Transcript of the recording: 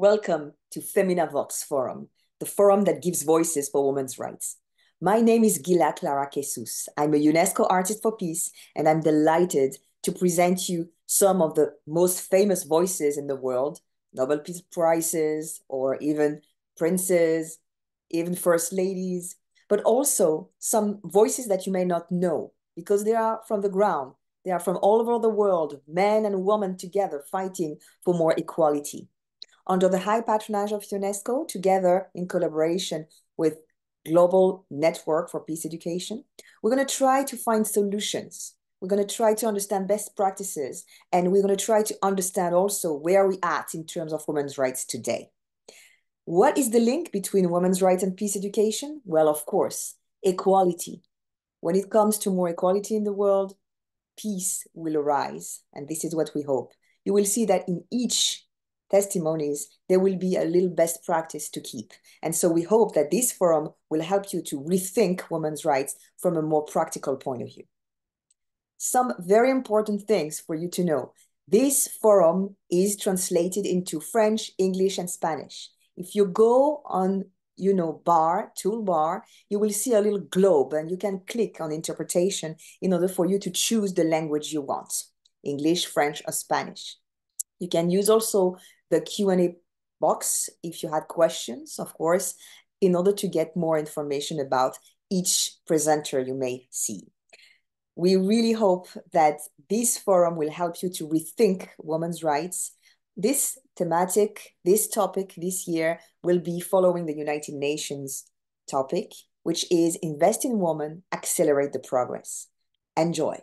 Welcome to Femina Vox Forum, the forum that gives voices for women's rights. My name is Gila Clara Jesus. I'm a UNESCO Artist for Peace, and I'm delighted to present you some of the most famous voices in the world, Nobel Peace Prizes, or even princes, even first ladies, but also some voices that you may not know because they are from the ground. They are from all over the world, men and women together fighting for more equality. Under the high patronage of UNESCO, together in collaboration with Global Network for Peace Education, we're going to try to find solutions. We're going to try to understand best practices, and we're going to try to understand also where we're at in terms of women's rights today. What is the link between women's rights and peace education? Well, of course, equality. When it comes to more equality in the world, peace will arise. And this is what we hope. You will see that in each testimonies, there will be a little best practice to keep. And so we hope that this forum will help you to rethink women's rights from a more practical point of view. Some very important things for you to know. This forum is translated into French, English, and Spanish. If you go on you know, bar, toolbar, you will see a little globe and you can click on interpretation in order for you to choose the language you want, English, French, or Spanish. You can use also the Q&A box if you had questions, of course, in order to get more information about each presenter you may see. We really hope that this forum will help you to rethink women's rights this thematic, this topic this year will be following the United Nations topic, which is Invest in Women, Accelerate the Progress. Enjoy.